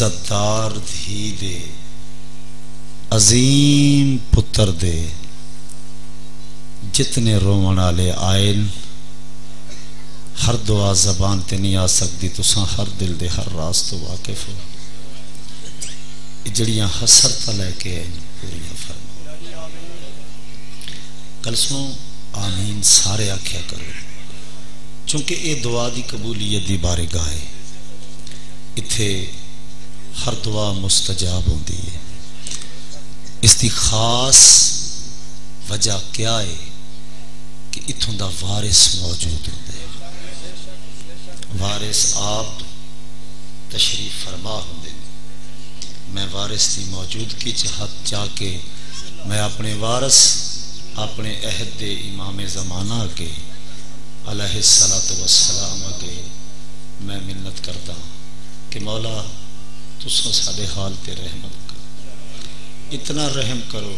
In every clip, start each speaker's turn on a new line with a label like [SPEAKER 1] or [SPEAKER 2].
[SPEAKER 1] عزت دار دھی دے، عظیم پتر دے۔ جتنے رومن والے آئے ہر دعا زبان تے نہیں آ سکتی تو ہر دل دے ہر راز تو واقف ہو۔ جڑیاں حسرت لے کے آئیں پوریاں فرما۔ کل سنو، آمین، سارے آکھیا کرو۔ چونکہ اے دعا دی قبولیت دی بارے گاہے اتھے ہر دعا مستجاب ہوں ہے۔ اس دی خاص وجہ کیا ہے کہ اتھوں دا وارث موجود ہوں دے وارث آپ تشریف فرما ہوں میں وارث دی موجود کی چاہت کے میں اپنے وارث، اپنے عہد دے امام زمانہ کے علیہ السلام اگے میں منت کرتا ہوں کہ مولا تسوں سارے حال تے رحمت کر اتنا رحم کرو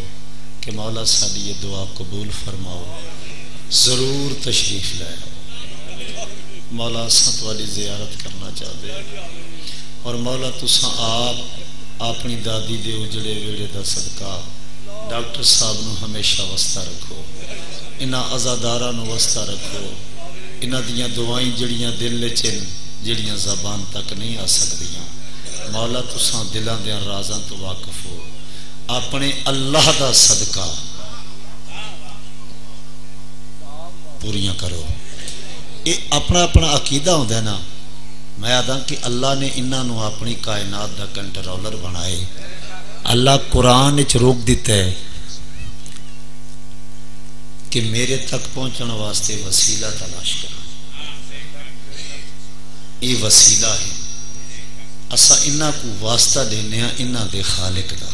[SPEAKER 1] کہ مولا ساری یہ دعا قبول فرماؤ۔ ضرور تشریف لے مولا ست والی زیارت کرنا چاہتے اور مولا تسا آپ، اپنی دادی دے اجڑے ویڑے دا صدقہ ڈاکٹر صاحب نو ہمیشہ وسطہ رکھو۔ انہا ازادارہ نو وسطہ رکھو۔ انہا دیاں دعائیں جڑیاں دل لے چن جڑیاں زبان تک نہیں آ سکتیاں مولا تسا دلان دیاں رازاں تو واقف ہو۔ اپنے اللہ دا صدقہ پوریاں کرو۔ یہ اپنا اپنا عقیدہ ہوتا ہے نا، میں آدھا کہ اللہ نے انہوں اپنی کائنات دا کنٹرولر بنائے۔ اللہ قرآن اچ روک دیتا ہے کہ میرے تک پہنچنے واسطے وسیلہ تلاش کر یہ وسیلہ ہے۔ اسا انہ کو واسطہ دینے ہیں انہ دے خالق دا۔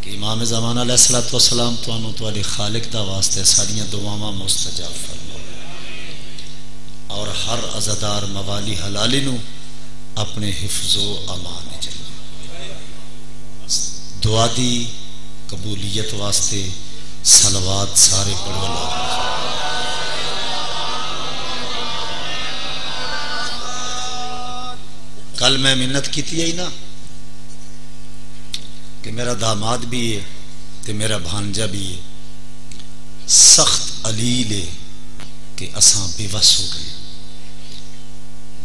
[SPEAKER 1] کہ امام زمان علیہ السلام تو انہوں تو علی خالق دا واسطے ساریاں دعاواں مستجاب فرما اور ہر ازدار موالی حلالی نو اپنے حفظ و امان جلال دعا دی قبولیت واسطے سلوات سارے پڑھو۔ اللہ کل میں منت کی تھی نا کہ میرا داماد بھی ہے تے میرا بھانجا بھی ہے۔ سخت علیل ہے کہ اساں بے وس ہو گئے۔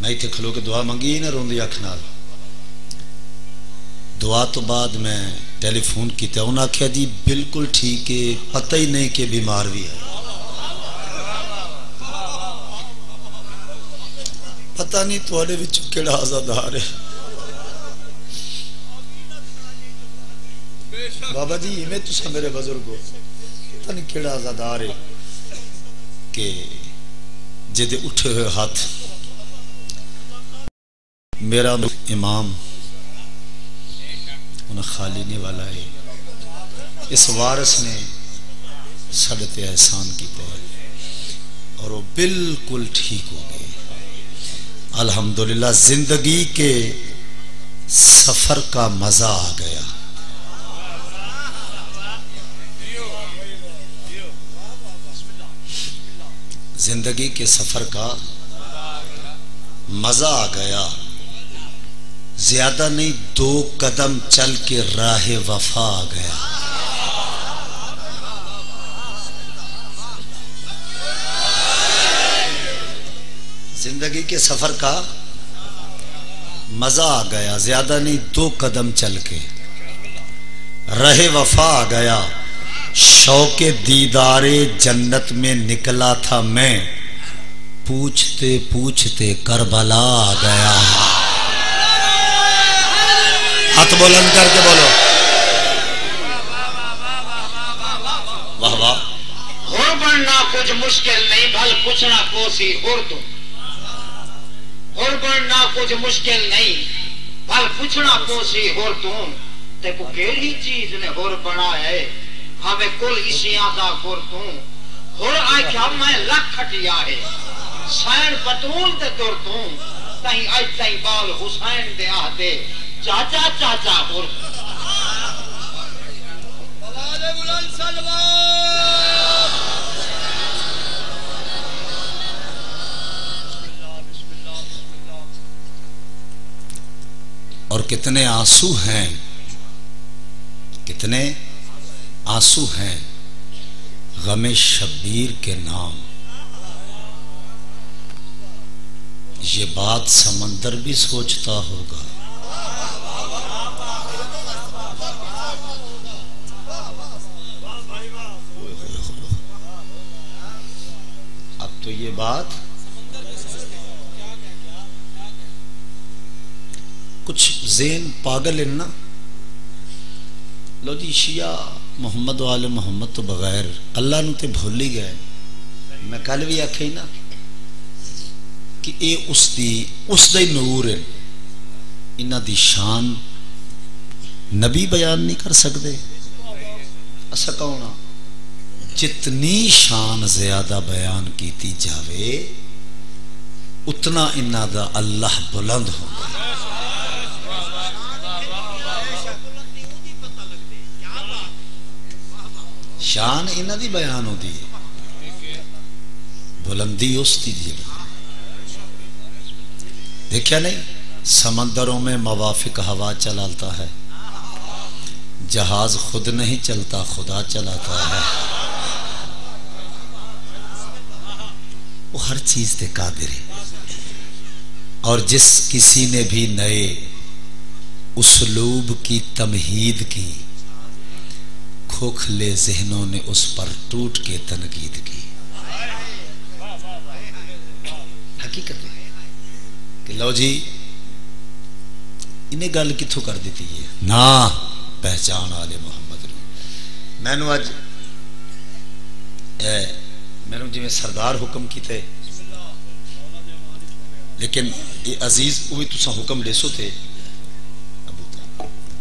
[SPEAKER 1] میں اتنے کھلو کے دعا منگی نا روندی اکھنال دعا تو بعد میں ٹیلی فون کیتا انہوں نے کہا جی بالکل ٹھیک ہے، پتہ ہی نہیں کہ بیمار بھی ہے۔ پتہ نہیں توڑے بھی چکڑا آزادار ہے۔ بابا جی میں تو سا میرے بزرگ ہو پتہ نہیں کیڑا آزادار ہے کہ جدے اٹھے ہوئے ہاتھ، میرا امام انہیں خالی نہیں والا ہے۔ اس وارث نے سڑت احسان کی ہے اور وہ بالکل ٹھیک ہو گئے۔ الحمدللہ، زندگی کے سفر کا مزہ آ گیا۔ زندگی کے سفر کا مزہ آ گیا۔ زیادہ نہیں، دو قدم چل کے راہ وفا آ گیا۔ زندگی کے سفر کا مزہ آ گیا زیادہ نہیں دو قدم چل کے رہ وفا آ گیا شوق دیدار جنت میں نکلا تھا میں پوچھتے پوچھتے کربلا آ گیا ہاتھ بلند کر کے بولو واہ واہ
[SPEAKER 2] ہر بننا کچھ مشکل نہیں بھل پوچھنا کوسی ہر تو ہر بننا کچھ مشکل نہیں بھل پوچھنا کوسی ہر تو تے کو کیڑی چیز نے ہر بنا ہے؟ ہمیں کل اسیاں دا کر تو ہر آئی کیا میں لکھ کھٹیا ہے۔ سین پتون تے دور تو تہیں آئی تہیں بال حسین دے آتے چاچا چاچا ہر بلال بلال سلوات
[SPEAKER 1] کتنے آنسو ہیں؟ کتنے آنسو ہیں؟ غم شبیر کے نام۔ یہ بات سمندر بھی سوچتا ہوگا۔ اب تو یہ بات کچھ زین پاگل نا۔ لو جی شیعہ محمد وال محمد تو بغیر اللہ نو تے بھول ہی گئے۔ میں کل بھی آخ نا کہ اے اس دی اس دی نور ہے انہ دی شان نبی بیان نہیں کر سکتے ایسا کون جتنی شان زیادہ بیان کیتی جاوے، اتنا انہ دا اللہ بلند ہوگا۔ شان انہ دی بیان ہو دی بلندی اس دی دی دیکھا نہیں؟ سمندروں میں موافق ہوا چلاتا ہے۔ جہاز خود نہیں چلتا، خدا چلاتا ہے۔ وہ ہر چیز دے قادر ہے۔ اور جس کسی نے بھی نئے اسلوب کی تمہید کی کھوکھلے ذہنوں نے اس پر ٹوٹ کے تنقید کی۔ حقیقت ہے کہ لو جی انہیں گل کتوں کر دیتی ہے؟ نا پہچان والے محمد میں نو اج میں نے جی سردار حکم کیتے، لیکن یہ عزیز وہ بھی تسا حکم لے سو تھے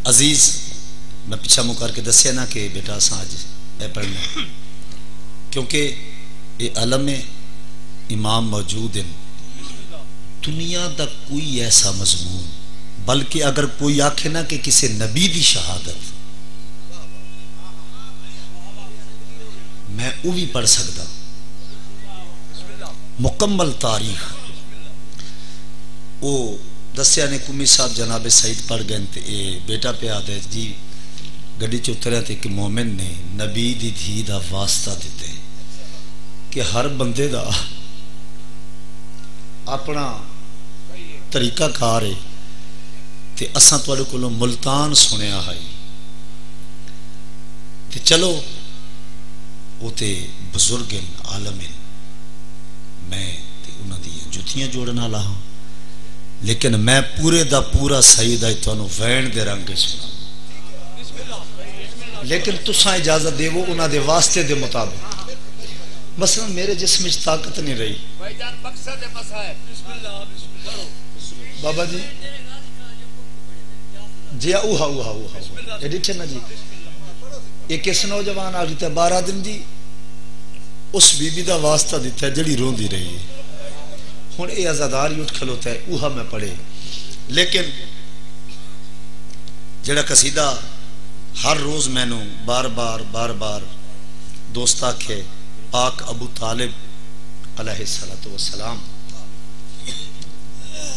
[SPEAKER 1] عزیز میں پیچھا منہ کر کے دسیا نا کہ بیٹا سا اج پڑھنا کیونکہ یہ علم امام موجود ہیں۔ دنیا دا کوئی ایسا مضمون، بلکہ اگر کوئی آکھے نا کہ کسی نبی دی شہادت، میں وہ بھی پڑھ سکتا مکمل تاریخ۔ وہ دسیا نے کمی صاحب جناب سعید پڑھ گئے اے بیٹا پہ آدھے جی گڑی چتریا تھے کہ مومن نے نبی دی دھی دا واسطہ دیتے کہ ہر بندے دا اپنا طریقہ کار ہے تے اساں تواڈے کولوں ملتان سنیا ہے۔ تے چلو وہ تے بزرگ عالم میں تے انہاں دی جتیاں جوڑن والا ہاں۔ لیکن میں پورے دا پورا سعید ہے تانوں وین دے رنگ سنا لیکن تساں اجازت دے وہ انہاں دے واسطے دے مطابق۔ مثلا میرے جسم وچ طاقت نہیں رہی۔ بابا جی جی اوہا اوہا اوہا یہ دیکھیں نا جی؟ یہ کس نوجوان آ جاتا بارہ دن جی۔ اس بی بی دا واسطہ دیتا ہے، جڑی رون دی رہی ہے۔ ہون اے ازادار ہی اٹھ کھلوتا ہے، اوہا میں پڑھے۔ لیکن جڑا قصیدہ ہر روز میں نو بار بار بار بار دوستا کھے پاک ابو طالب علیہ السلام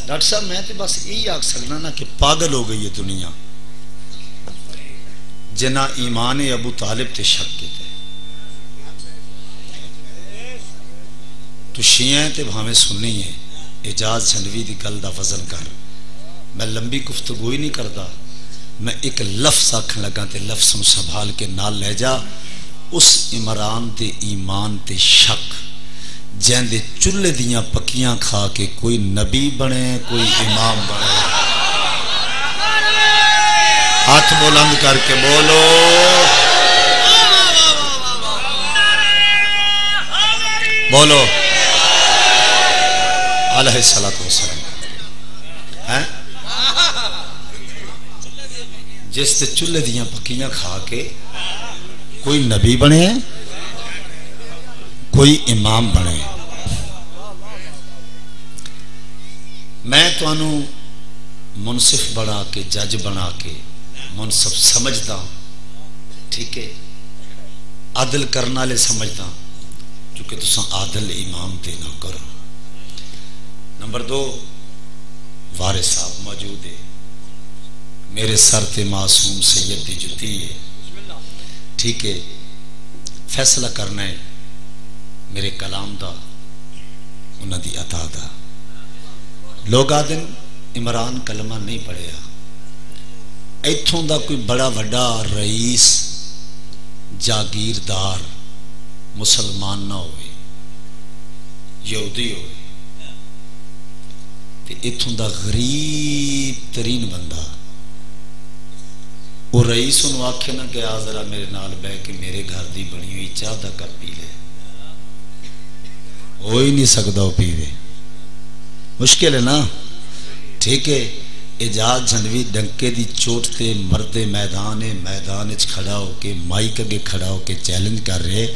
[SPEAKER 1] ڈاکٹر صاحب، میں تو بس یہی آخ سکنا نا کہ پاگل ہو گئی ہے دنیا۔ جنا ایمان ابو طالب تے شک کے تھے تو شیعہ تے بھامیں سننی ہے اجاز جھنوی دی گل دا وزن کر۔ میں لمبی گفتگو ہی نہیں کرتا میں ایک لفظ آکھن لگا تے لفظ نو سنبھال کے نال لے جا۔ اس عمران تے ایمان تے شک۔ جن دے چولہے دیاں پکیاں کھا کے کوئی نبی بنے، کوئی امام بنے۔ ہاتھ بلند کر کے بولو۔ بولو۔ علیہ السلام جس تے چولہے دیاں پکیاں کھا کے کوئی نبی بنے، کوئی امام بنے۔ میں تو منصف بنا کے، جج بنا کے منصف سمجھتا ٹھیک ہے؟ عدل کرنا لے سمجھتا چونکہ تو عادل امام تے نہ کرو۔ نمبر دو، وارث صاحب موجود ہے۔ میرے سر تے معصوم سید دی جتی ہے۔ ٹھیک ہے، فیصلہ کرنا ہے میرے کلام دا انہوں دی عطا دا۔ لوگ آدن عمران کلمہ نہیں پڑھیا۔ ایتھوں دا کوئی بڑا وڈا رئیس، جاگیردار مسلمان نہ ہوئے، یہودی ہوئے۔ تے ایتھوں دا غریب ترین بندہ وہ رئیس انہوں آکھے نا کہ آزرہ میرے نال بے کہ میرے گھر دی بنی ہوئی چاہ دا کر پی لے۔ ہو نہیں سکتا وہ پیوے مشکل ہے نا؟ ٹھیک ہے اجاز جھنوی ڈنکے دی چوٹ تے مرد میدان میدان اچ کھڑا ہو کے مائک اگے کھڑا ہو کے چیلنج کر رہے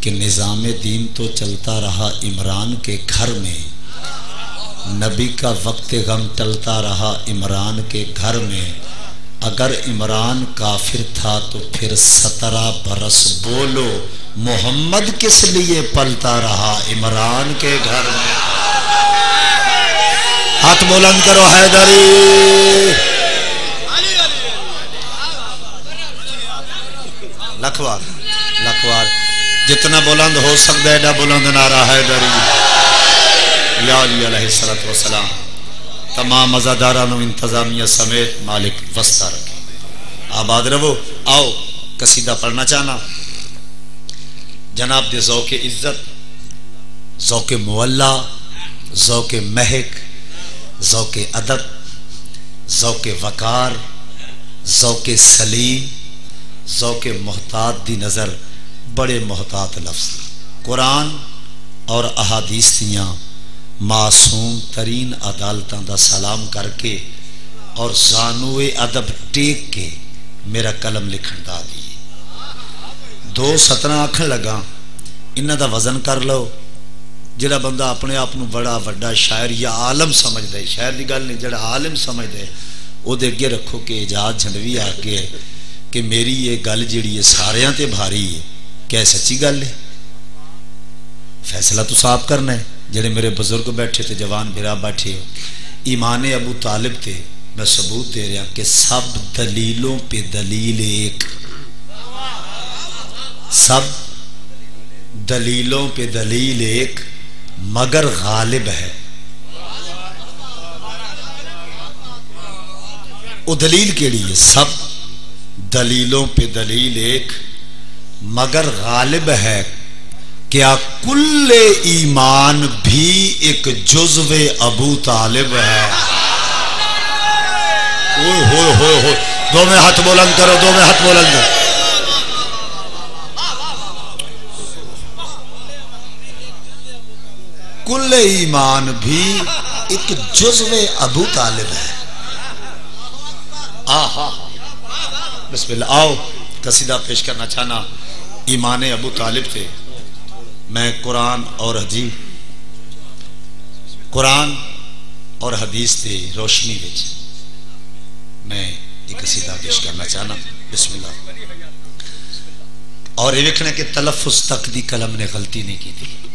[SPEAKER 1] کہ نظام دین تو چلتا رہا عمران کے گھر میں۔ نبی کا وقت غم ٹلتا رہا عمران کے گھر میں۔ اگر عمران کافر تھا تو پھر سترہ برس بولو، محمد کس لیے پلتا رہا عمران کے گھر میں؟ ہاتھ بلند کرو، حیدری۔ لکھوار لکھوار۔ جتنا بلند ہو سکتا ہے بلند نعرہ حیدری۔ یا علی علیہ الصلوۃ والسلام۔ تمام مزادارانو انتظامیہ سمیت مالک وسطہ رکھے۔ آباد رہو، آؤ قصیدہ پڑھنا چاہنا۔ جناب دے ذوق عزت، ذوق مولا ذوق مہک، ذوق ادب، ذوق وقار، ذوق سلیم، ذوق محتاط دی نظر بڑے محتاط لفظ۔ قرآن اور احادیث معصوم ترین عدالتاں دا سلام کر کے اور زانوے ادب ٹیک کے میرا قلم لکھن دا دی۔ دو سترہ آکھن لگا انہ دا وزن کر لو۔ جڑا بندہ اپنے آپ بڑا وڈا شاعر یا عالم سمجھ دے، شاعر دی گل نہیں، جڑا عالم سمجھ دے، او دے اگے رکھو کہ اجاز جھنڈوی آ کے کہ میری یہ گل جڑی ہے ساریاں تے بھاری ہے، کیا سچی گل ہے؟ فیصلہ تو صاف کرنا ہے۔ جڑے میرے بزرگ بیٹھے تھے جوان بھرا بیٹھے ہو، ایمان ابو طالب تھے میں ثبوت دے رہا کہ سب دلیلوں پہ دلیل ایک۔ سب دلیلوں پہ دلیل ایک، مگر غالب ہے۔ وہ دلیل کے لیے سب دلیلوں پہ دلیل ایک، مگر غالب ہے۔ کیا کل ایمان بھی ایک جزو ابو طالب ہے؟ دو میں ہاتھ بلند کرو، دو میں ہاتھ بلند کرو۔ کل ایمان بھی ایک جزو ابو طالب ہے۔ آہا۔ بسم اللہ، آؤ، قصیدہ پیش کرنا چاہنا۔ ایمان ابو طالب تھے۔ میں قرآن اور حجی قرآن اور حدیث تھے روشنی وچ میں ایک قصیدہ پیش کرنا چاہنا۔ بسم اللہ۔ اور یہ وکھنے کہ تلفظ تک دی قلم نے غلطی نہیں کی تھی۔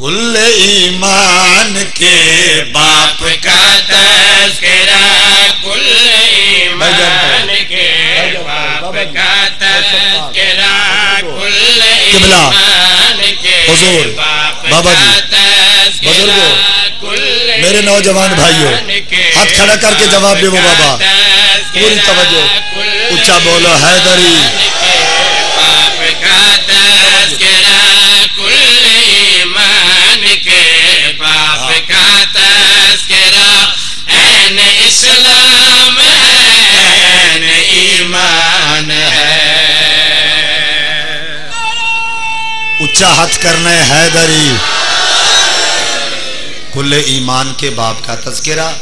[SPEAKER 1] کل ایمان کے باپ کا تذکرہ کل ایمان کے باپ کا تذکرہ کل ایمان کے
[SPEAKER 3] حضور بابا جی بزرگو میرے نوجوان بھائیوں ہاتھ کھڑا کر کے جواب دے وہ بابا۔ پوری توجہ اچھا بولو حیدری۔ اچھا ہاتھ کرنا ہے حیدری کل ایمان کے باپ کا تذکرہ۔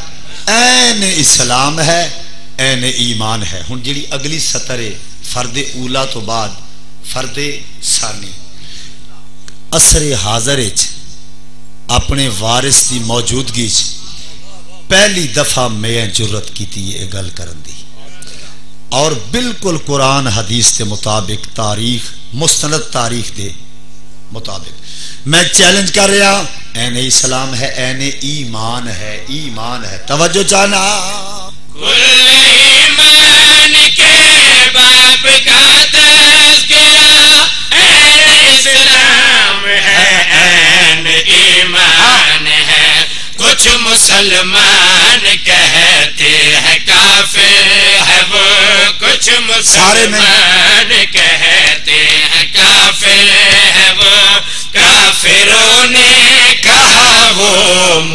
[SPEAKER 3] این اسلام ہے این ایمان ہے۔ ہن جڑی اگلی سطر ہے فرد اولا تو بعد فرد ثانی۔ اثر حاضر اچ اپنے وارث دی موجودگی چ پہلی دفعہ میں جرت کی تھی یہ گل کرن دی۔ اور بالکل قرآن حدیث کے مطابق تاریخ، مستند تاریخ دے مطابق۔ میں چیلنج کر رہا این اسلام ہے این ایمان ہے ایمان ہے۔ توجہ جانا۔
[SPEAKER 4] ایمان
[SPEAKER 3] کے باپ کا تذکرہ این اسلام ہے این ایمان ہے۔ کچھ مسلمان کہتے ہیں کافر ہے وہ۔ کچھ مسلمان کہتے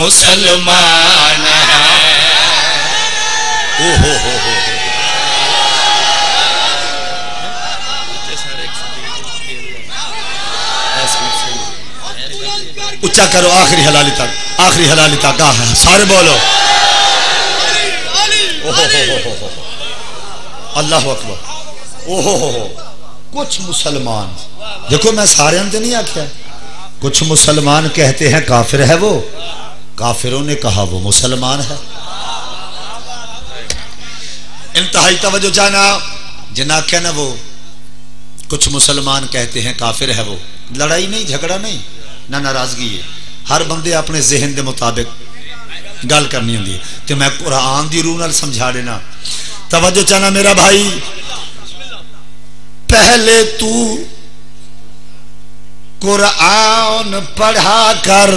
[SPEAKER 3] مسلمان ہے۔
[SPEAKER 1] ہو ہو ہو اچھا کرو، آخری حلالی تک، آخری حلالی تک۔ آہ، سارے بولو۔ اللہ اکبر۔ او کچھ مسلمان۔ دیکھو، میں سارے اندر نہیں آکھیا۔ کچھ مسلمان کہتے ہیں کافر ہے وہ۔ کافروں نے کہا وہ مسلمان ہے۔ انتہائی توجہ جانا جنا کیا نا وہ، کچھ مسلمان کہتے ہیں کافر ہے وہ۔ لڑائی نہیں، جھگڑا نہیں، نہ ناراضگی ہے۔ ہر بندے اپنے ذہن دے مطابق گل کرنی ہوندی ہے۔ کہ میں قرآن دی روح نال سمجھا دینا۔ توجہ چانا میرا بھائی، پہلے تو قرآن پڑھا کر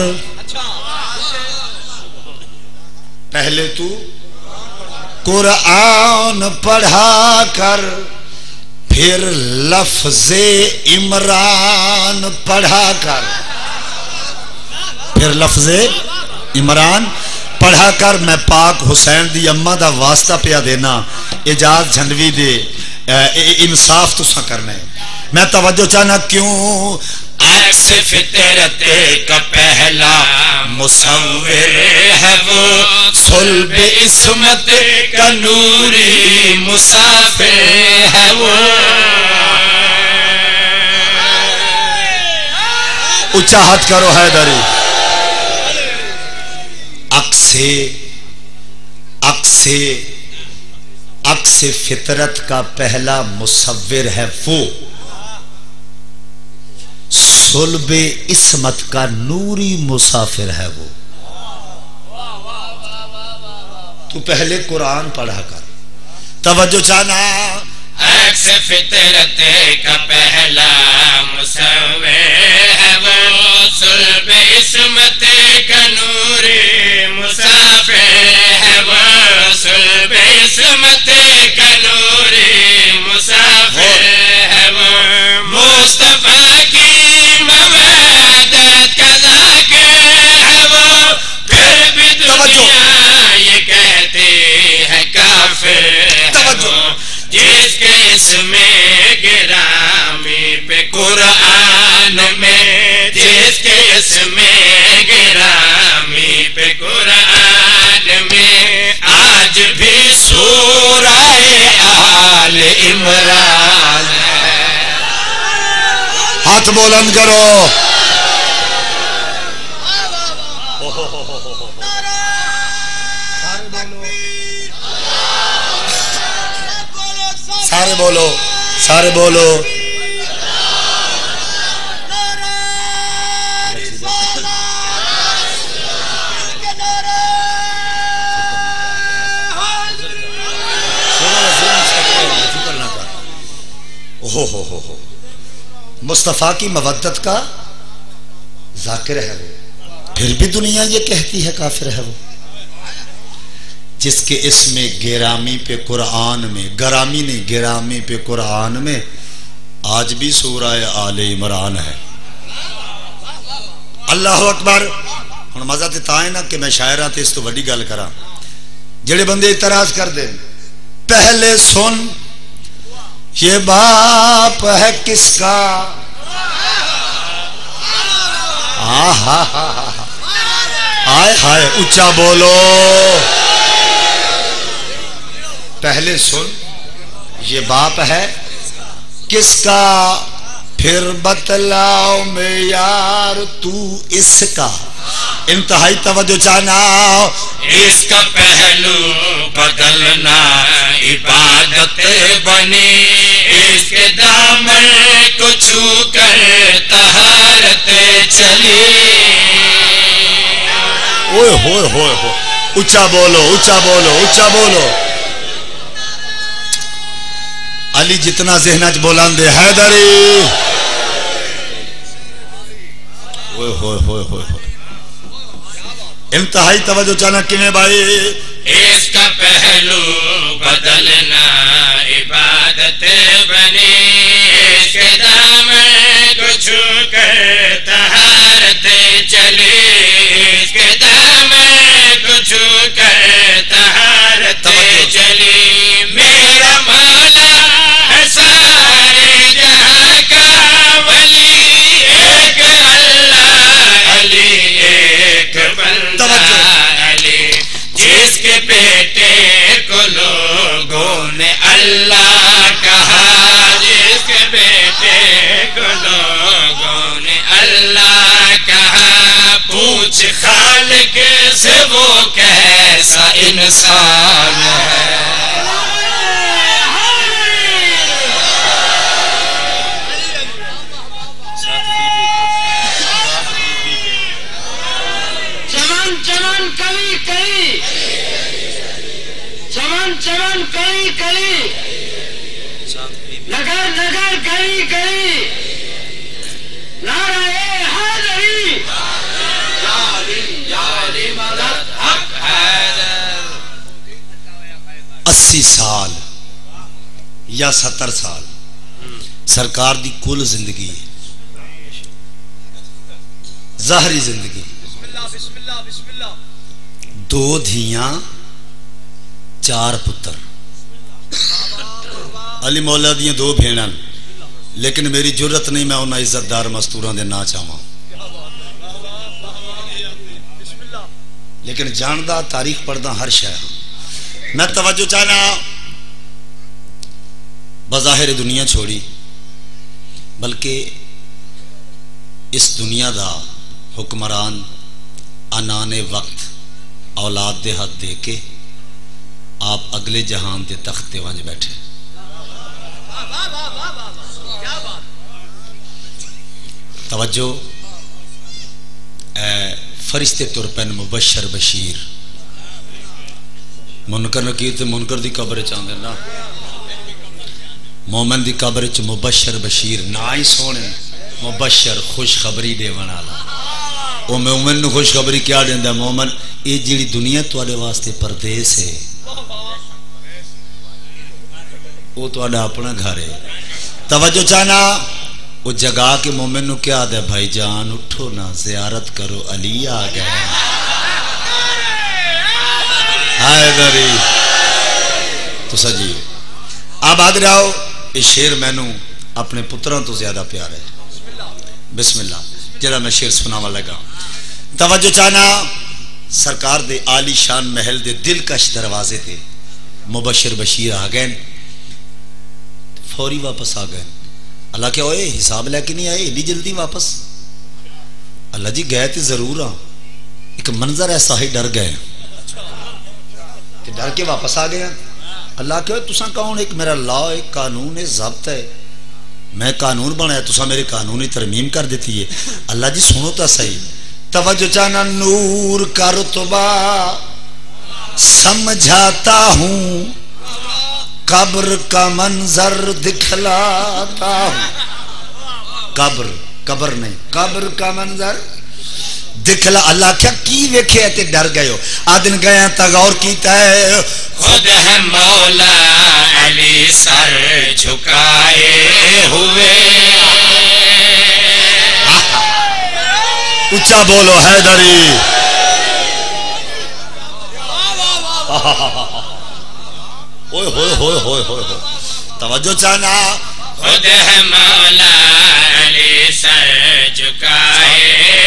[SPEAKER 1] پہلے تو قرآن پڑھا کر، پھر لفظ عمران پڑھا کر۔ پھر لفظ عمران پڑھا کر، میں پاک حسین دی اما دا واسطہ پیا دینا۔ اجاز جھنڈوی دے، اے اے، انصاف تو سا کرنا ہے۔ میں توجہ چاہنا کیوں؟
[SPEAKER 3] عکس فطرت کا پہلا مصور ہے وہ۔ صلب عصمت کا نوری مسافر ہے وہ۔
[SPEAKER 1] اچھا ہاتھ کرو حیدری۔ اکسے اکسے اکس فطرت کا پہلا مصور ہے وہ۔ سلب اسمت کا نوری مسافر ہے وہ۔ تو پہلے قرآن پڑھا کر۔ توجہ چاہنا
[SPEAKER 3] عکس فطرت کا پہلا مصور ہے وہ۔ صلب عصمت کا نوری مسافر ہے وہ۔ صلب عصمت کا نوری مسافر ہے وہ۔ اس میں گرامی پہ قرآن میں، جس کے اس میں گرامی پہ قرآن میں، آج بھی سورہ آل عمران
[SPEAKER 1] ہاتھ بلند کرو۔ بولو سارے بولو۔ ہو ہو ہو ہو۔ مصطفیٰ کی مودت کا ذاکر ہے وہ۔ پھر بھی دنیا یہ کہتی ہے کافر ہے وہ۔ جس کے اس میں گرامی پہ قرآن میں، گرامی نہیں، گرامی پہ قرآن میں آج بھی سورہ آل عمران ہے۔ اللہ اکبر۔ ہوں مزہ تو ہے نا کہ میں شاعرہ تے اس تو وڈی گل کرا جڑے بندے اعتراض کر دیں پہلے سن، یہ باپ ہے کس کا؟ آہا ہا ہا آئے ہائے اچا بولو۔ پہلے سن، یہ باپ ہے، کس کا؟ پھر بتلاؤ میں یار، تو اس کا۔ انتہائی توجہ چاہنا
[SPEAKER 3] اس کا پہلو بدلنا عبادت بنی۔ اس کے دامن کو چھو کر طہارت چلی۔
[SPEAKER 1] اوئے، ہوئے ہوئے ہوئے۔ اچا بولو اچا بولو اچا بولو۔ علی جتنا ذہن چ بولان دے، حیدری! ہوئے ہوئے ہوئے ہوئے ہوئے۔ انتہائی توجہ چانا کیویں بھائی؟
[SPEAKER 3] اس کا پہلو بدلنا عبادت بنی، اس کے دام کو چھو کر سے وہ کیسا انسان
[SPEAKER 1] اسی سال یا ستر سال سرکار دی کل زندگی ہے۔ ظاہری زندگی۔ دو دھیاں، چار پتر۔ علی مولا دیاں دو بھیڑن لیکن میری جرت نہیں، میں انہیں عزت دار مستوراں دے نا چاہواں۔ لیکن جاندہ تاریخ پڑھدا ہر شہر میں توجہ چاہنا۔ بظاہر دنیا چھوڑی، بلکہ اس دنیا دا حکمران انان وقت اولاد دے ہاتھ دے کے آپ اگلے جہان دے تخت تے ونج بیٹھے۔ توجہ، اے فرشتے تر پن مبشر بشیر۔ منکر نکیر تے منکر دی قبر چاندے نا مومن دی قبر چ مبشر بشیر نا ہی سونے مبشر خوش خبری دے والا او مومن نو خوش خبری کیا دیندا مومن اے جیڑی دنیا تواڈے واسطے پردیس ہے وہ تواڈا اپنا گھر ہے توجہ چاہنا وہ جگا کے مومن نو کیا دے بھائی جان اٹھو نا زیارت کرو علی آ گئے ہائے دری تو سجی اب آگ رہو یہ شیر مینو اپنے پتروں تو زیادہ پیار ہے۔ بسم اللہ۔ جڑا میں شیر سناوا لگا۔ توجہ چاہنا، سرکار دے عالی شان محل دے دلکش دروازے تھے مبشر بشیر آ گئے۔ فوری واپس آ گئے۔ اللہ کیا ہوئے؟ حساب لے کے نہیں آئے؟ ایڈی جلدی واپس؟ اللہ جی گئے تھے ضرور ہاں۔ ایک منظر ایسا ہی ڈر گئے۔ کہ ڈر کے واپس آ گیا۔ اللہ کہ تساں کون؟ ایک میرا لا ایک قانون ہے ضبط ہے۔ میں قانون بنایا، تساں میرے قانونی ترمیم کر دیتی ہے۔ اللہ جی سنو تو صحیح۔ توجہ چانا نور کا رتبہ۔ سمجھاتا ہوں۔ قبر کا منظر دکھلاتا ہوں۔ قبر قبر نہیں، قبر کا منظر۔ دکھلا اللہ کیا کی ویکھے تے ڈر گئے ہو؟ آدن گیا تا غور کیتا ہے۔
[SPEAKER 3] خود ہے مولا علی سر جھکائے ہوئے۔
[SPEAKER 1] اچھا بولو حیدری۔ ہوئے ہوئے ہوئے ہوئے ہوئے۔ توجہ چاہنا
[SPEAKER 3] خود ہے مولا علی سر جھکائے۔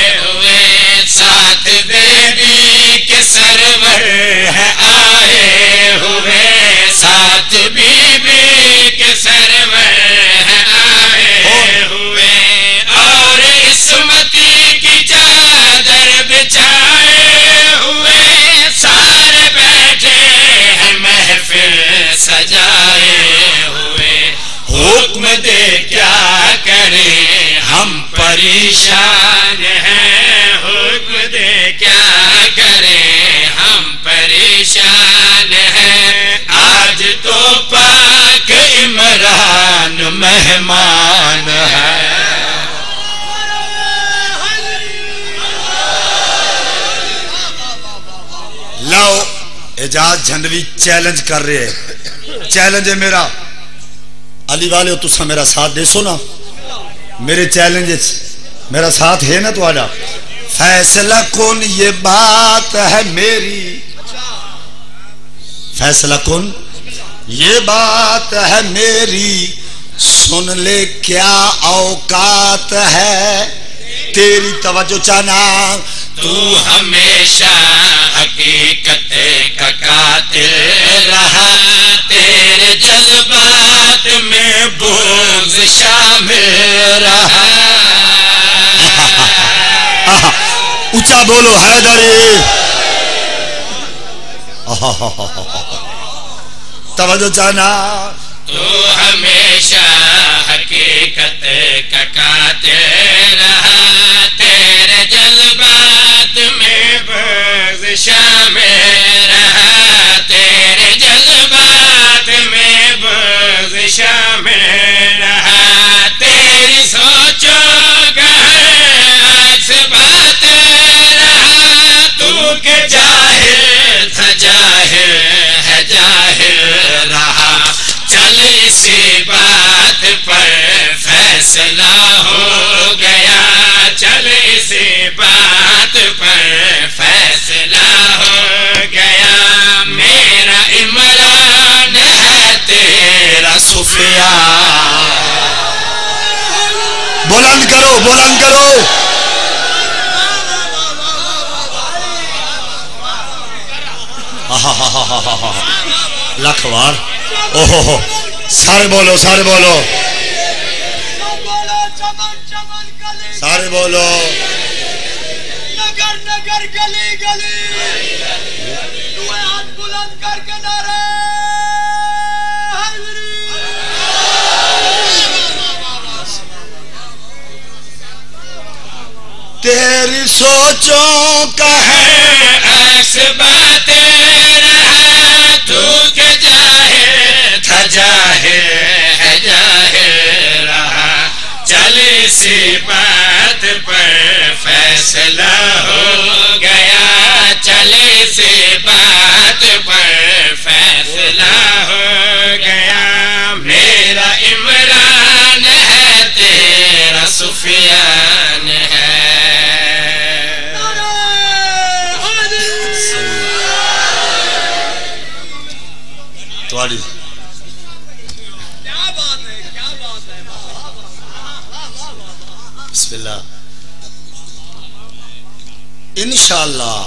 [SPEAKER 3] ساتھ بیبی کے سرور ہے، آئے ہوئے۔ ساتھ بیبی کے سرور ہے، آئے ہوئے۔ اور اسمتی کی چادر بچھائے ہوئے۔ سارے بیٹھے ہیں، محفل سجائے ہوئے۔ حکم دے کیا کریں، ہم پریشان ہیں۔ عمران مہمان ہے۔
[SPEAKER 1] اعجاز جھنڈوی چیلنج کر رہے ہیں۔ چیلنج ہے میرا۔ علی والے تسا میرا ساتھ دے سو نا میرے چیلنج میرا ساتھ ہے نا تو فیصلہ کون، یہ بات ہے میری۔ فیصلہ کون؟ یہ بات ہے میری سن لے کیا اوقات ہے؟ تیری توجہ چانا۔
[SPEAKER 3] تو ہمیشہ حقیقت کا قاتل رہا۔ تیرے جذبات میں بوز شامل رہا۔
[SPEAKER 1] اچھا بولو حیدری توجہ چاہنا
[SPEAKER 3] تو ہمیشہ حقیقت کا قاتل رہا تیرے جذبات میں بغض شامل فیصلہ ہو گیا چل اسی بات پر فیصلہ ہو گیا میرا عمران ہے تیرا سفیان
[SPEAKER 1] بلند کرو بلند کرو لکھ وار اوہو ہو سارے بولو سارے بولو سارے بولو۔
[SPEAKER 5] نگر نگر گلی گلی۔ دوے ہاتھ بلند کر کے نعرہ
[SPEAKER 1] تیری سوچوں کا ہے
[SPEAKER 3] عکس بات رہا تو کہ جاہل تھا جاہل ہے جاہل رہا۔ چل اسی بات فیصلہ ہو گیا چل اسی بات پر فیصلہ ہو گیا۔ میرا عمران ہے، تیرا سفیان ہے۔
[SPEAKER 5] ہے
[SPEAKER 1] بسم اللہ۔ انشاءاللہ۔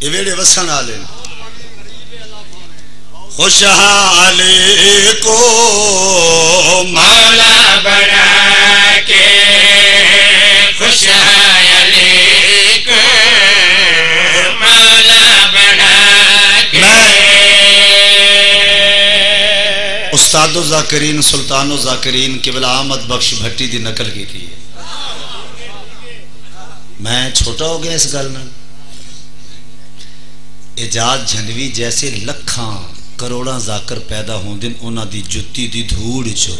[SPEAKER 1] یہ ویڑے وسن والے۔ خوشحالی کو
[SPEAKER 3] مولا بنا کے خوش علی کو مولا بنا کے
[SPEAKER 1] استاد و ذاکرین سلطان و ذاکرین قبل احمد بخش بھٹی دی نقل کی تھی۔ میں چھوٹا ہو گیا اس گل میں اجاز جھنڈوی جیسے لکھاں کروڑاں ذاکر پیدا ہوں دن انہاں دی جتی دی دھوڑ چو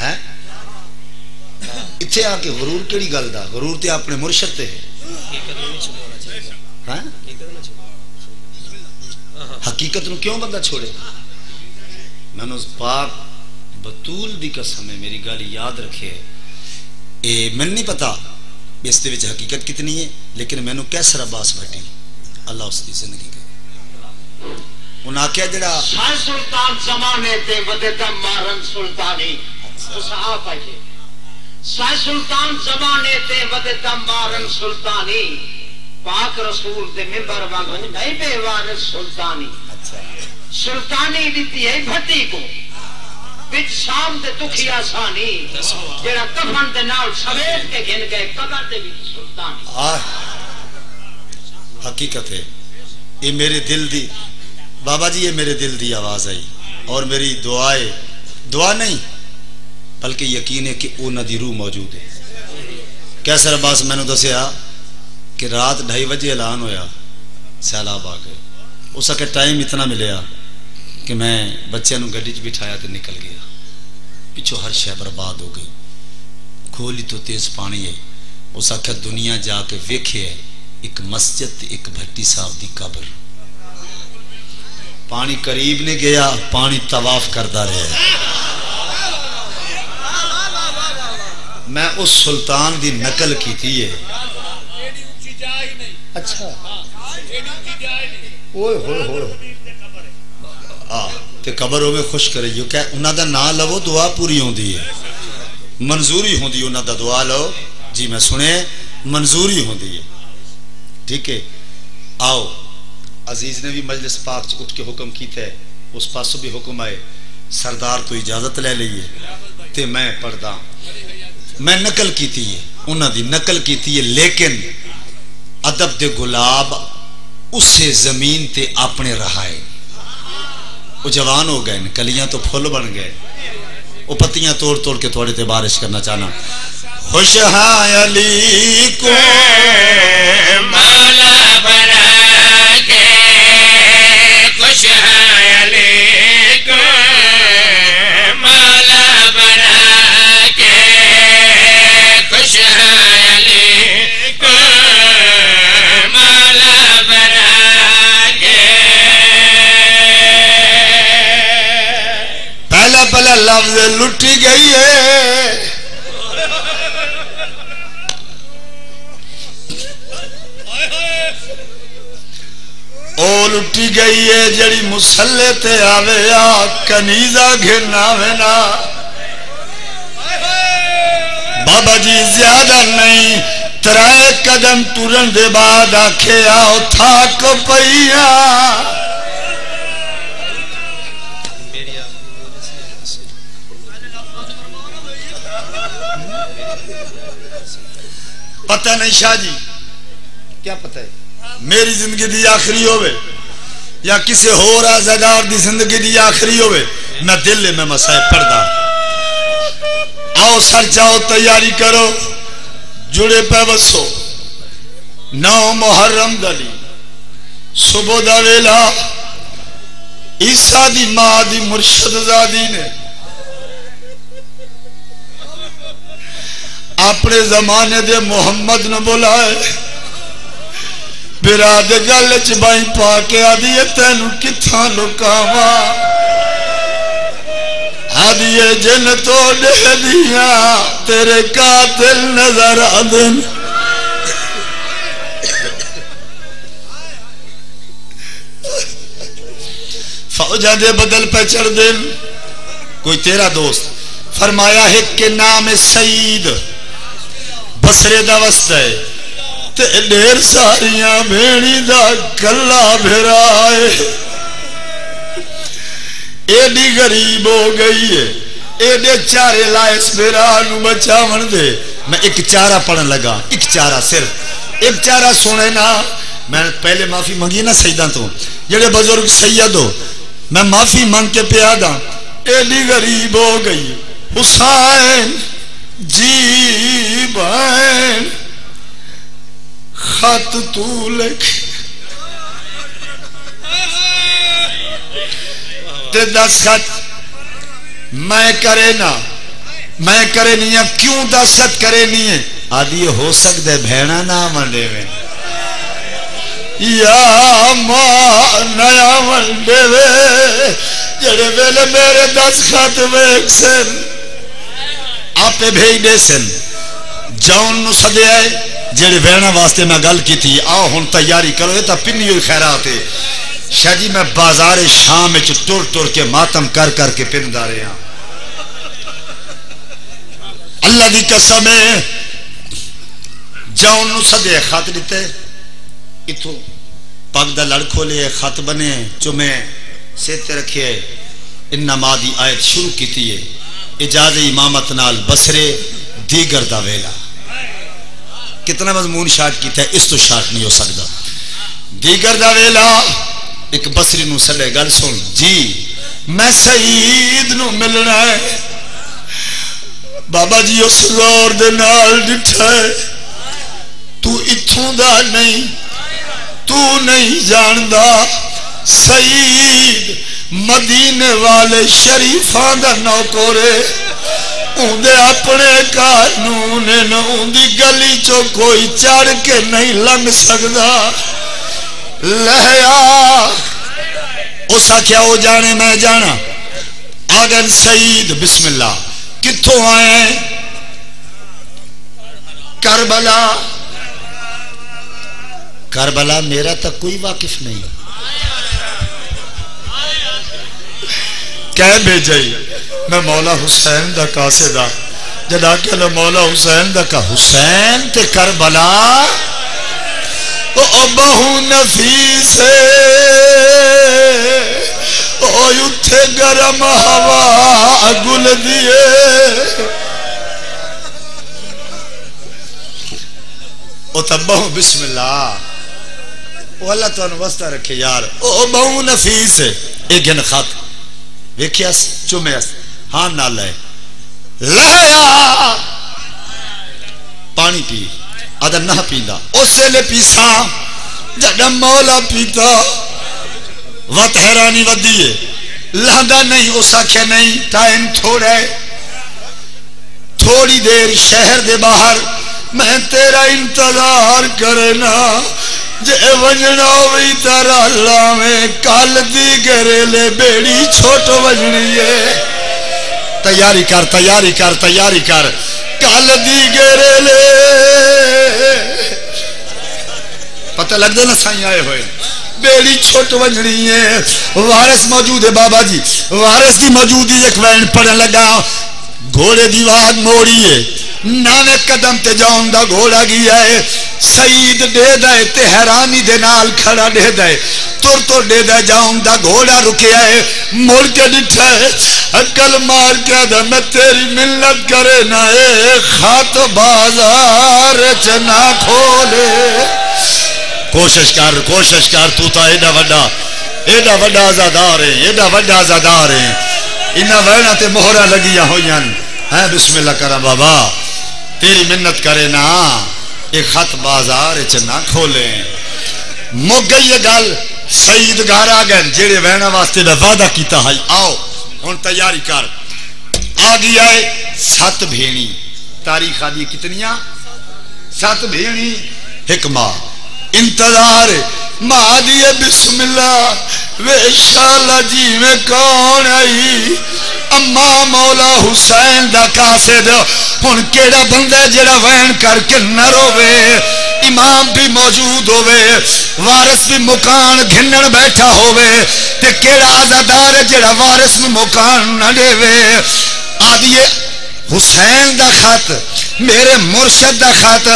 [SPEAKER 1] ہیں؟ اتھے آ کے غرور کیڑی گل دا؟ غرور تے اپنے مرشد تے۔ ہیں؟ حقیقت نو کیوں بندہ چھوڑے؟ میں نے پاک بطول دی قسم ہے میری گل یاد رکھے۔ اے میں نہیں پتا اس دے وچ حقیقت کتنی ہے لیکن میں نے کیسر عباس بھٹی اللہ اس دی زندگی کرے۔ انہاں آکھیا جڑا
[SPEAKER 2] شاہ سلطان زمانے تے ودے دم مارن سلطانی اس آپ آئیے۔ شاہ سلطان زمانے تے ودے دم مارن سلطانی پاک رسول دے ممبر وانگو نہیں بے وارث سلطانی۔ سلطانی دیتی ہے بھٹی کو۔ بچ شام دے دکھی آسانی، جڑا کفن دے نال سویت کے گھن گئے، قبر دے وچ سلطانی
[SPEAKER 1] حقیقت ہے۔ یہ میرے دل دی، بابا جی یہ میرے دل دی آواز آئی۔ اور میری دعائے دعا نہیں، بلکہ یقین ہے کہ وہ دی روح موجود ہے۔ کیسر عباس، میں نے دسیا کہ رات ڈھائی بجے اعلان ہویا، سیلاب آ گئے۔ اس کے ٹائم اتنا ملیا۔ کہ میں بچے نو گڈی چ بٹھایا تو نکل گیا۔ پچھو ہر شے برباد ہو گئی۔ کھولی تو تیز پانی ہے۔
[SPEAKER 6] اس آخیا دنیا جا کے ویکھے ایک مسجد ایک بھٹی صاحب دی قبر۔ پانی قریب نے گیا پانی طواف کرتا رہا میں اس سلطان دی نقل کی تھی ہے
[SPEAKER 5] نہیں۔
[SPEAKER 6] اچھا۔
[SPEAKER 5] نہیں۔
[SPEAKER 6] اوئے ہوئے ہوئے۔ آ تے قبر ہوے خوش کرے۔ جو کہ انہاں دا نام لو، دعا پوری ہوندی ہے۔ منظوری ہوندی انہاں دا دعا لو۔ جی میں سنے منظوری ہوندی ہے۔ ٹھیک ہے۔ آؤ، عزیز نے بھی مجلس پاک اٹھ کے حکم کیتا ہے اس پاسوں بھی حکم آئے۔ سردار تو اجازت لے لئیے۔ تے میں پڑھدا۔ میں نقل کیتی ہے۔ انہاں دی نقل کیتی ہے، لیکن ادب دے گلاب اسے زمین تے اپنے رہائے۔ وہ جوان ہو گئے، کلیاں تو پھل بن گئے۔ وہ پتیاں توڑ توڑ کے تھوڑے تے بارش کرنا چاہنا۔ خوش ہاں علی کو۔
[SPEAKER 3] مولا بنا کے۔ خوش ہے علی کو۔ مولا
[SPEAKER 1] پہلا لفظ لٹی گئی ہے۔ او لٹی گئی ہے جڑی مسلے تے آوے، آ کنیزا گھرنا وینا بابا جی زیادہ نہیں، ترائے قدم ٹورن دے بعد آکھے، آؤ تھاک پئیا پتہ نہیں شاہ جی کیا پتہ ہے؟ میری زندگی دی آخری ہوئے یا کسی ہو رہا زدار دی زندگی دی آخری ہوئے میں دل میں مسائل پڑھدا۔ آؤ سر جاؤ تیاری کرو جڑے پہ بسو نو محرم دلی صبح دا ویلا عیسیٰ دی ماں دی مرشد زادی نے۔ اپنے زمانے دے محمد نے بلائے۔ براد گل چ بائی پا کے آدھی تین کتھاں لکاوا آدھی جن تو دے دیا تیرے قاتل نظر آدن فوجہ دے بدل پہ چڑھ دن کوئی تیرا دوست۔ فرمایا ہے کہ نام سعید بسرے دا وسط ہے۔ تے ڈھیر ساریاں بھیڑی دا کلا بھیرا بھرائے ایڈی غریب ہو گئی ہے۔ ایڈے چارے لائے اس بھیرانو بچاون دے۔ میں ایک چارہ پڑھن لگا۔ ایک چارہ صرف ایک چارہ سنے نا۔ میں پہلے معافی منگی نا سیدہ تو۔ جڑے بزرگ سید ہو۔ میں معافی منگ کے پیادا ایڈی غریب ہو گئی۔ حسین جی۔ بہن، خط تو لکھ۔ تے دس خط۔ میں کرے نا، میں کرے نہیں ہے کیوں دس خط کرے نہیں ہے آدھی ہو سکتا ہے بھیڑا نہ منڈے میں یا ماں، نیا منڈے میں جڑے ویلے میرے دس خط ویک سن آپ بھیج دے سن۔ جاؤن نو سدے آئے۔ جڑے وینا واسطے میں گل کی تھی آؤ ہن تیاری کرو، یہ تا پنی ہوئی خیرات ہے۔ شاہ جی میں بازار شام میں ٹر ٹر کے ماتم کر کر کے پن دارے ہاں۔ اللہ دی قسم ہے جاؤن نو سدے خط دیتے۔ اتو پگ دا لڑ کھولے، خط بنے چمے سیتے رکھے۔ ان نمادی آیت شروع کی تھی اجاز امامت نال بسرے، دیگر دا ویلا۔ کتنا مضمون شارٹ کیتا ہے، اس تو شارٹ نہیں ہو سکتا۔ دیگر دا ویلا، ایک بسری نو سلے گل سن۔ جی میں سعید نو ملنا ہے۔ بابا جی اس زور دے نال ڈٹھا ہے۔ تو اتھوں دا نہیں، تو نہیں جاندا۔ سعید مدینے والے شریفاں دا نوکورے اندے اپنے قانون نے اندی گلی چو کوئی چڑھ کے نہیں لنگ سکتا لہیا۔ اس آخیا وہ جانے، میں جانا۔ آگن سعید، بسم اللہ۔ کتوں آئے؟ کربلا۔ کربلا، میرا تک کوئی واقف نہیں۔ کہہ بھیجائی۔ میں مولا حسین دا کاسے دا ہاں۔ جدا کہ اللہ مولا حسین دا کا حسین تے کربلا۔ او بہو نفیس او اتھے گرم ہوا گل دیے او تبہو بسم اللہ۔ او اللہ تو انوستہ رکھے یار۔ او بہو نفیس ایک گن خط۔ ویکھیاس چومیاس ہاں نہ لے لہیا پانی پی۔ ادھر نہ پیندا۔ اسے لے پیسا۔ جڑا مولا پیتا وقت حیرانی ودیے لہندا نہیں، اس آکھے نہیں۔ ٹائم تھوڑا ہے۔ تھوڑی دیر شہر دے باہر۔ میں تیرا انتظار کرنا۔ جے وجنا ہوئی تارا لاویں کال دی گرے لے بیڑی چھوٹ وجنی ہے۔ تیاری کر تیاری کر تیاری کر۔ کال دی گرے لے۔ پتہ لگ دے نا سائیں آئے ہوئے۔ بیڑی چھوٹ وجنی ہے۔ وارث موجود ہے بابا جی۔ وارث دی موجودی ایک وین پڑھن لگا۔ گھوڑے دی واد موڑی ہے۔ نانے قدم تے جاؤں دا گھوڑا گیا ہے۔ سعید دے دائے تے حیرانی دے نال کھڑا دے دائے تر تر دے دائے جاؤں دا گھوڑا رکیا ہے۔ مڑ کے ڈٹھا ہے۔ اکل مار کے دا میں تیری ملت کرے نا اے خات بازار چنا کھولے۔ کوشش کر کوشش کر، تو تا ایڈا وڈا ایڈا وڈا آزادار ہے، ایڈا وڈا آزادار ہے۔ انہا وینا تے مہرہ لگیا ہویاں۔ ہیں بسم اللہ کرم بابا، تیری منت کرے نا ایک خط بازار چ نہ کھولے مک گئی یہ گل سعید گھر آ گئے، جیڑے وینا واسطے دا وعدہ کیتا ہے۔ آؤ، ہن تیاری کر۔ آ گیا ہے سات بھینی۔ تاریخ آدھی کتنیاں؟ سات بھینی۔ ایک ماں انتظار۔ ماں دیے بسم اللہ۔ وے شالا جی میں کون آئی؟ اما مولا حسین دا کاسے ہن کیڑا بندہ جڑا وین کر کے نہ روے امام بھی موجود ہوے وارث بھی مکان گھنن بیٹھا ہوے تے کیڑا آزادار جڑا وارث نو مکان نہ دے وے آدیے حسین دا خط، میرے مرشد دا خط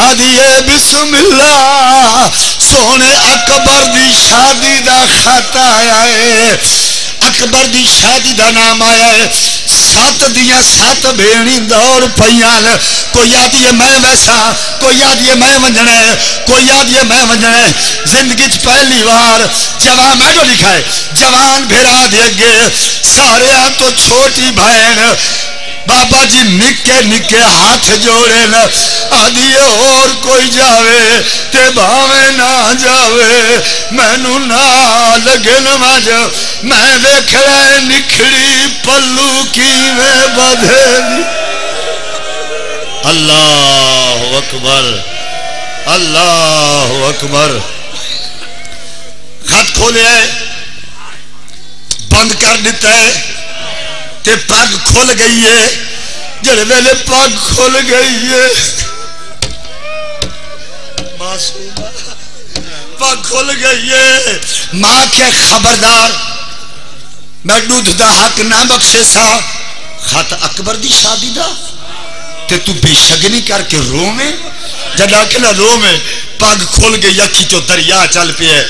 [SPEAKER 1] آدیے بسم اللہ سونے اکبر دی شادی دا خط آیا ہے اکبر دی شادی دا نام آیا ہے سات دیاں سات بھیڑی دور پیال کوئی آدھی ہے میں ویسا کوئی آدھی ہے میں ونجنا ہے کوئی آدھی ہے میں ونجنا ہے زندگی چ پہلی وار جوان میں جو لکھا ہے جوان بھیرا دے گے سارے تو چھوٹی بہن بابا جی نکے نکے ہاتھ جوڑے نا، آدھی اور کوئی جاوے، تے باوے نہ جاوے۔ مینو نہ لگے نماز میں دیکھ رہے نکھڑی پلو کی میں بدھے دی۔ اللہ اکبر اللہ اکبر۔ خط کھولے، بند کر دیتا ہے۔ تے پگ کھل گئی ہے۔ جڑے ویلے پگ کھل گئی ہے۔ معصومہ پگ کھل گئی ہے۔ ماں کے خبردار۔ میں دودھ دا حق نہ بخشے سا خط اکبر دی شادی دا۔ تے تو بے شگنی کر کے رو میں جدا کلا رو میں پگ کھل گئی، اکھی چو دریا چل پہ ہے۔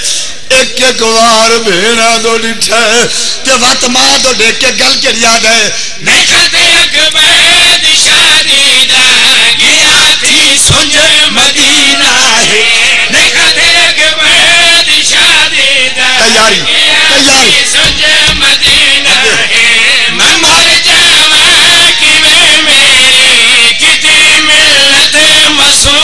[SPEAKER 1] ایک ایک وار بھیڑا دو ڈٹھا ہے تے وقت ماں دو دیکھ کے گل کے یاد ہے
[SPEAKER 3] نکھت اکبر دی شادی دا گیا تھی سنج مدینہ ہے۔ نکھت اکبر دی شادی دا
[SPEAKER 1] تیاری، تیاری۔
[SPEAKER 3] تھی سنج مدینہ ہے۔ میں مر جاواں کیویں میری کتی ملت معصومہ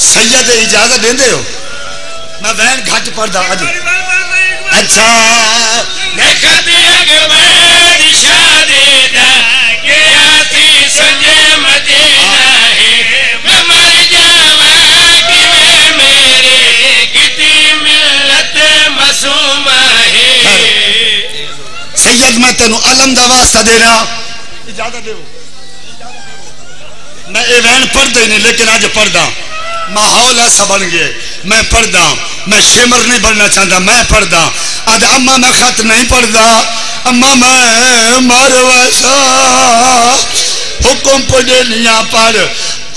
[SPEAKER 1] سید اجازت دیں ہو؟ میں وین گھٹ پڑھدا اج۔ اچھا
[SPEAKER 3] نکھت اکبر شادی دا کہ آتی سنجے مدینہ ہے۔ میں مر جاواں کیویں میری کتی ملت معصوم ہے۔
[SPEAKER 1] سید میں تینوں علم دا واسطہ دینا اجازت دیو میں اے وین پڑھدا ہی نہیں لیکن اج پڑھدا۔ ماحول ایسا بن گیا میں پڑھدا میں شمر نہیں بننا چاہتا میں پڑھدا اج اما میں خط نہیں پڑھدا۔ اما میں مر ویسا۔ حکم پڑھے نیا پر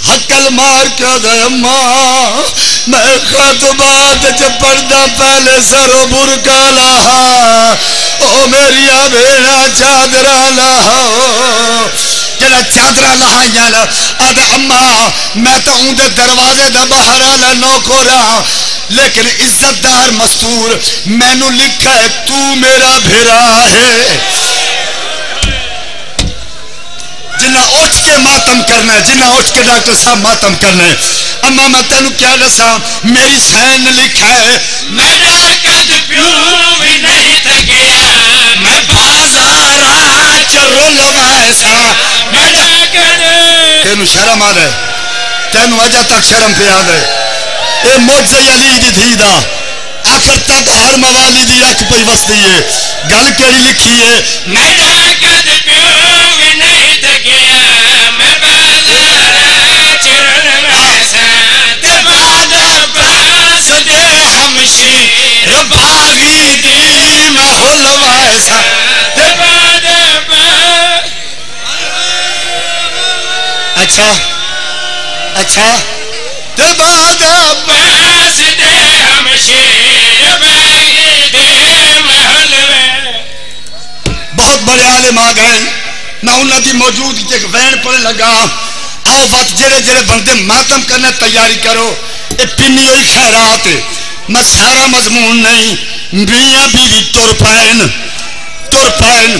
[SPEAKER 1] حکل مار کے دے اما میں خط بات چ پڑھدا، پہلے سرو برکا لاہا او میری بیڑا چادرا لاہا جڑا چادرا لہائیاں لا اد اما، میں تو اون دے دروازے دا باہر والا نوکرا ہاں۔ لیکن عزت دار مستور مینو لکھا ہے، تو میرا بھیرا ہے۔ جنہ اٹھ کے ماتم کرنا ہے، جنہ اٹھ کے ڈاکٹر صاحب ماتم کرنا ہے۔ اما، میں تینو کیا دسا میری سین لکھا ہے
[SPEAKER 3] میرا قد پیوں بھی نہیں تھکیا، میں بازاراں چ
[SPEAKER 1] رول تینو شرم آ رہا ہے تینو اجا تک شرم پہ آ گئے۔ اے موجزہ علی دی تھی دا۔ آخر تک ہر موالی دی اک پہ وستی ہے۔ گل کیڑی لکھی ہے؟
[SPEAKER 3] میرا قد پیوں بھی نہیں تھکیا میں بازاراں چ ویسا تے بعد پاس دے ہمشیر باغی دی
[SPEAKER 1] ماحول ویسا
[SPEAKER 3] تے بعد پاس
[SPEAKER 1] اچھا۔ اچھا۔ تے بعد
[SPEAKER 3] پاس دے ہمشیر باغی دی محل میں۔
[SPEAKER 1] بہت بڑے عالم آ گئے۔ میں انہوں دی موجود ایک وین پڑھ لگا۔ آؤ وقت جڑے جڑے بندے ماتم کرنے تیاری کرو۔ اے پنی ہوئی خیرات۔ میں سارا مضمون نہیں میاں بیوی تر پائن۔ تر پائن۔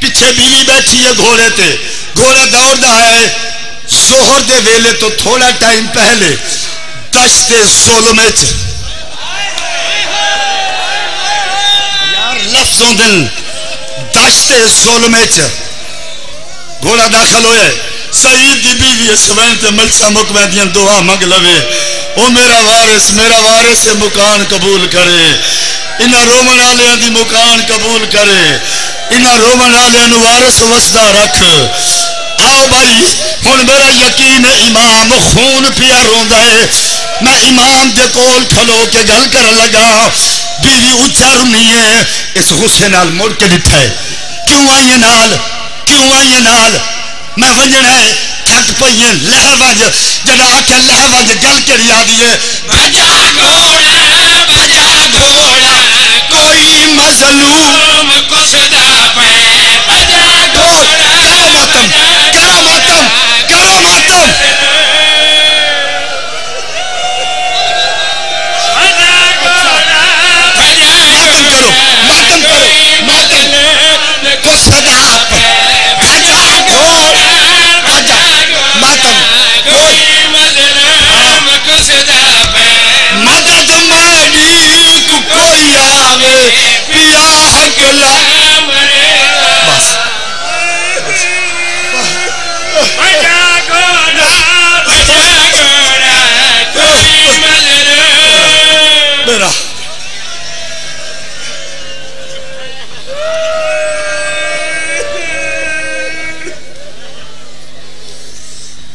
[SPEAKER 1] پیچھے بیوی بیٹھی ہے گھوڑے تے۔ گھوڑا دوڑدا ہے۔ زہر دے ویلے تو تھوڑا ٹائم پہلے دشت ظلم یار، لفظوں دل دشت ظلم گھوڑا داخل ہوئے سعید دی بیوی اس وین تے ملسا مکویں دیاں دعا منگ لوے۔ او میرا وارث میرا وارث مکان قبول کرے۔ انہاں رومن والےاں دی مکان قبول کرے۔ انہاں رومن والےاں نو وارث وسدا رکھ۔ آؤ بھائی ہوں میرا یقین امام خون پیا روندا ہے۔ میں امام دے کول کھلو کے گل کر لگا بیوی اچھا رونی ہے۔ اس غصے نال مڑ کے ڈٹھا ہے۔ کیوں آئیے نال؟ کیوں آئیے نال؟ میں ونجنا ہے تھک پئی ہے لہ وج جنا کے لہ وج گل کری آ دی ہے۔
[SPEAKER 3] بجا گھوڑا بجا گھوڑا۔
[SPEAKER 1] کوئی مظلوم
[SPEAKER 3] کسدا پے بجا گھوڑا اے وطن کیا ماتم
[SPEAKER 1] کیا ماتم
[SPEAKER 3] ماتم کرو ماتم کرو ماتم کو
[SPEAKER 1] سجا آپ
[SPEAKER 3] کاجا ماتم
[SPEAKER 1] مدد مانگی کو کوئی آوے پیا گلا